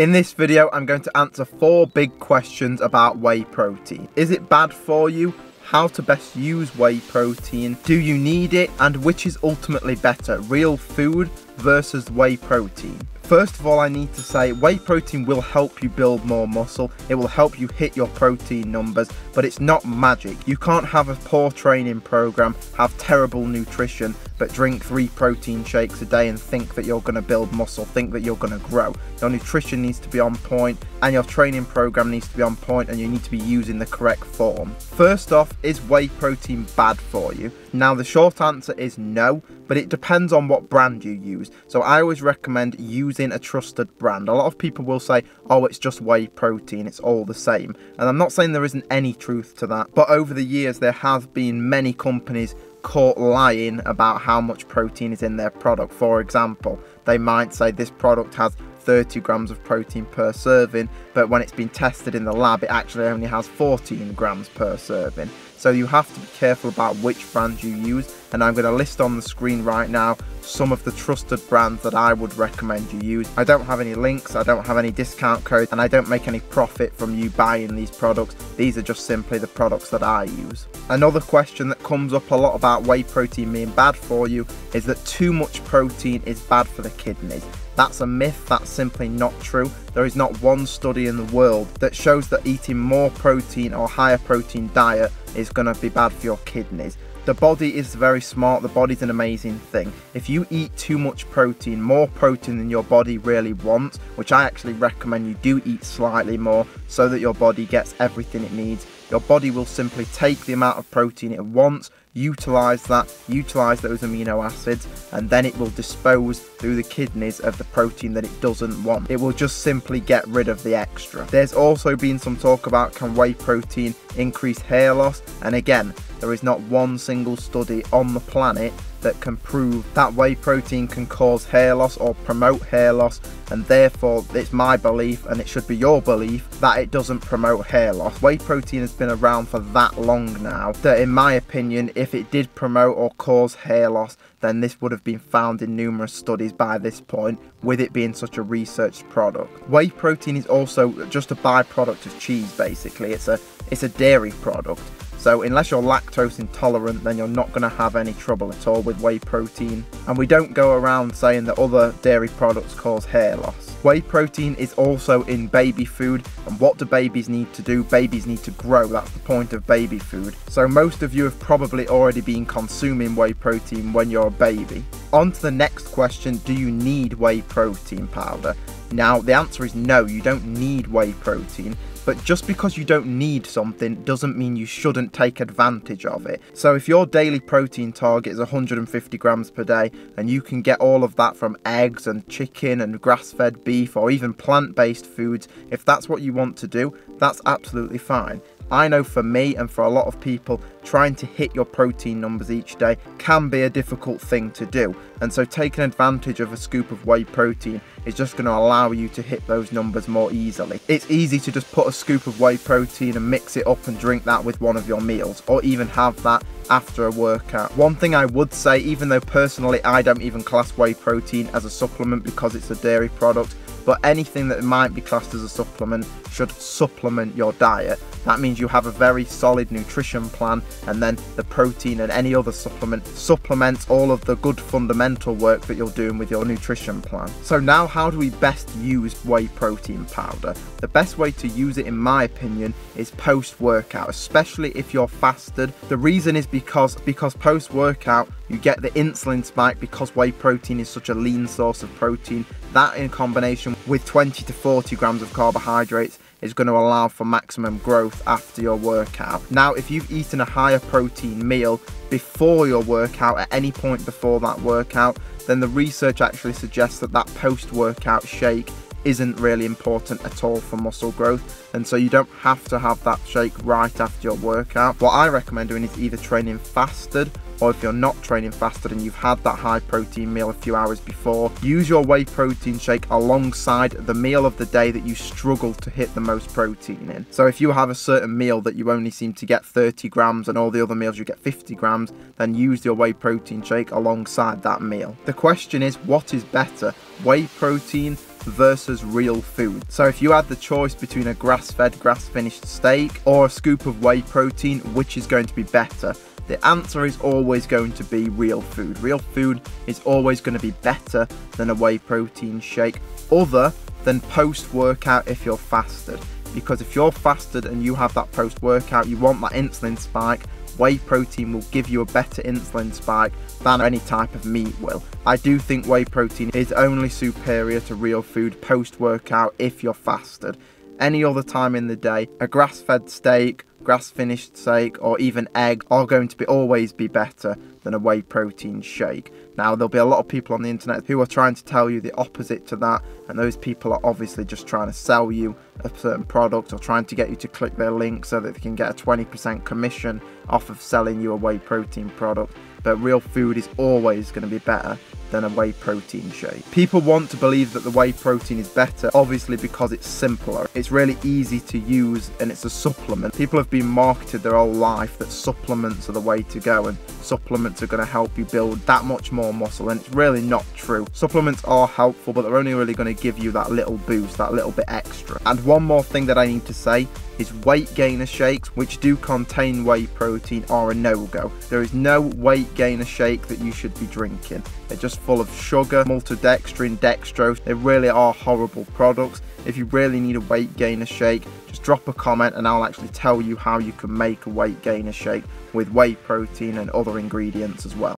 In this video, I'm going to answer four big questions about whey protein. Is it bad for you? How to best use whey protein? Do you need it? And which is ultimately better, real food versus whey protein? First of all, I need to say whey protein will help you build more muscle. It will help you hit your protein numbers, but it's not magic. You can't have a poor training program, have terrible nutrition, but drink three protein shakes a day and think that you're going to build muscle, think that you're going to grow. Your nutrition needs to be on point and your training program needs to be on point and you need to be using the correct form. First off, is whey protein bad for you? Now the short answer is no, but it depends on what brand you use. So I always recommend using a trusted brand. A lot of people will say, oh, it's just whey protein, it's all the same. And I'm not saying there isn't any truth to that, but over the years there have been many companies caught lying about how much protein is in their product. For example, they might say this product has 30 grams of protein per serving, but when it's been tested in the lab, it actually only has 14 grams per serving. So you have to be careful about which brand you use, and I'm going to list on the screen right now some of the trusted brands that I would recommend you use. I don't have any links, I don't have any discount codes, and I don't make any profit from you buying these products. These are just simply the products that I use. Another question that comes up a lot about whey protein being bad for you is that too much protein is bad for the kidneys. That's a myth, that's simply not true. There is not one study in the world that shows that eating more protein or higher protein diet is going to be bad for your kidneys. The body is very smart, the body's an amazing thing. If you eat too much protein, more protein than your body really wants, which I actually recommend you do eat slightly more so that your body gets everything it needs, your body will simply take the amount of protein it wants, utilize that, utilize those amino acids, and then it will dispose through the kidneys of the protein that it doesn't want. It will just simply get rid of the extra. There's also been some talk about can whey protein increase hair loss, and again, there is not one single study on the planet that can prove that whey protein can cause hair loss or promote hair loss and therefore it's my belief and it should be your belief that it doesn't promote hair loss. Whey protein has been around for that long now that in my opinion if it did promote or cause hair loss then this would have been found in numerous studies by this point with it being such a researched product. Whey protein is also just a byproduct of cheese basically. It's a it's a dairy product so unless you're lactose intolerant, then you're not going to have any trouble at all with whey protein. And we don't go around saying that other dairy products cause hair loss. Whey protein is also in baby food, and what do babies need to do? Babies need to grow, that's the point of baby food. So most of you have probably already been consuming whey protein when you're a baby. On to the next question, do you need whey protein powder? Now, the answer is no, you don't need whey protein. But just because you don't need something doesn't mean you shouldn't take advantage of it. So if your daily protein target is 150 grams per day and you can get all of that from eggs and chicken and grass-fed beef or even plant-based foods, if that's what you want to do, that's absolutely fine. I know for me and for a lot of people, trying to hit your protein numbers each day can be a difficult thing to do. And so taking advantage of a scoop of whey protein is just going to allow you to hit those numbers more easily. It's easy to just put a scoop of whey protein and mix it up and drink that with one of your meals, or even have that after a workout. One thing I would say, even though personally I don't even class whey protein as a supplement because it's a dairy product, but anything that might be classed as a supplement should supplement your diet. That means you have a very solid nutrition plan and then the protein and any other supplement supplements all of the good fundamental work that you're doing with your nutrition plan. So now how do we best use whey protein powder? The best way to use it in my opinion is post workout, especially if you're fasted. The reason is because because post workout you get the insulin spike because whey protein is such a lean source of protein. That in combination with 20 to 40 grams of carbohydrates is going to allow for maximum growth after your workout. Now, if you've eaten a higher protein meal before your workout, at any point before that workout, then the research actually suggests that that post-workout shake isn't really important at all for muscle growth and so you don't have to have that shake right after your workout. What I recommend doing is either training fasted or if you're not training fasted and you've had that high protein meal a few hours before, use your whey protein shake alongside the meal of the day that you struggle to hit the most protein in. So if you have a certain meal that you only seem to get 30 grams and all the other meals you get 50 grams, then use your whey protein shake alongside that meal. The question is, what is better, whey protein versus real food. So if you had the choice between a grass-fed, grass-finished steak or a scoop of whey protein, which is going to be better? The answer is always going to be real food. Real food is always going to be better than a whey protein shake, other than post-workout if you're fasted. Because if you're fasted and you have that post-workout, you want that insulin spike, whey protein will give you a better insulin spike than any type of meat will. I do think whey protein is only superior to real food post workout if you're fasted. Any other time in the day, a grass fed steak, grass finished steak, or even egg are going to be always be better than a whey protein shake. Now, there'll be a lot of people on the internet who are trying to tell you the opposite to that, and those people are obviously just trying to sell you a certain product or trying to get you to click their link so that they can get a 20% commission off of selling you a whey protein product. But real food is always going to be better than a whey protein shake. People want to believe that the whey protein is better, obviously because it's simpler. It's really easy to use and it's a supplement. People have been marketed their whole life that supplements are the way to go and supplements are going to help you build that much more muscle and it's really not true. Supplements are helpful but they're only really going to give you that little boost, that little bit extra. And one more thing that I need to say is weight gainer shakes, which do contain whey protein, are a no-go. There is no weight gainer shake that you should be drinking. They're just full of sugar, maltodextrin, dextrose. They really are horrible products. If you really need a weight gainer shake, just drop a comment and I'll actually tell you how you can make a weight gainer shake with whey protein and other ingredients as well.